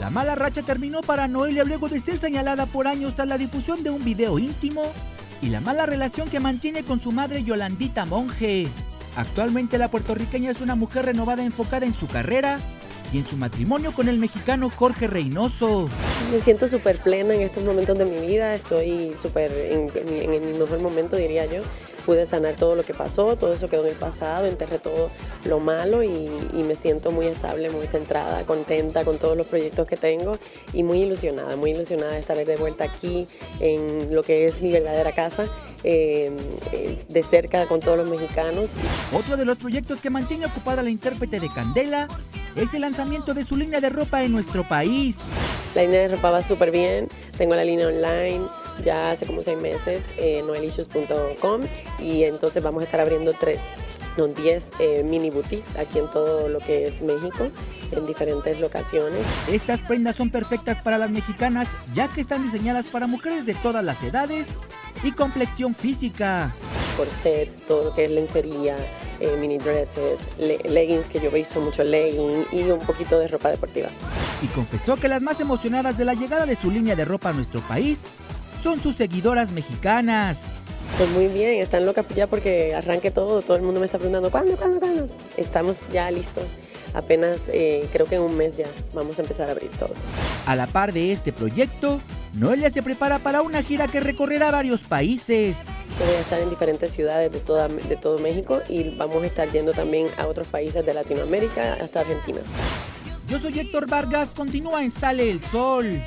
La mala racha terminó para Noelia luego de ser señalada por años tras la difusión de un video íntimo y la mala relación que mantiene con su madre Yolandita Monge. Actualmente la puertorriqueña es una mujer renovada enfocada en su carrera y en su matrimonio con el mexicano Jorge Reynoso. Me siento súper plena en estos momentos de mi vida, estoy súper en, en, mi mejor momento diría yo. Pude sanar todo lo que pasó, todo eso quedó en el pasado, enterré todo lo malo y, y me siento muy estable, muy centrada, contenta con todos los proyectos que tengo y muy ilusionada, muy ilusionada de estar de vuelta aquí en lo que es mi verdadera casa eh, de cerca con todos los mexicanos. Otro de los proyectos que mantiene ocupada la intérprete de Candela es el lanzamiento de su línea de ropa en nuestro país. La línea de ropa va súper bien, tengo la línea online ya hace como seis meses, eh, noelicious.com y entonces vamos a estar abriendo tres, no, 10 eh, mini boutiques aquí en todo lo que es México, en diferentes locaciones. Estas prendas son perfectas para las mexicanas ya que están diseñadas para mujeres de todas las edades y complexión física. Corsets, todo lo que es lencería, eh, mini dresses, leggings, que yo he visto mucho legging y un poquito de ropa deportiva. Y confesó que las más emocionadas de la llegada de su línea de ropa a nuestro país son sus seguidoras mexicanas. Pues muy bien, están locas ya porque arranque todo, todo el mundo me está preguntando, ¿cuándo, cuándo, cuándo? Estamos ya listos, apenas eh, creo que en un mes ya vamos a empezar a abrir todo. A la par de este proyecto, Noelia se prepara para una gira que recorrerá varios países. Voy a estar en diferentes ciudades de, toda, de todo México y vamos a estar yendo también a otros países de Latinoamérica hasta Argentina. Yo soy Héctor Vargas, continúa en Sale el Sol.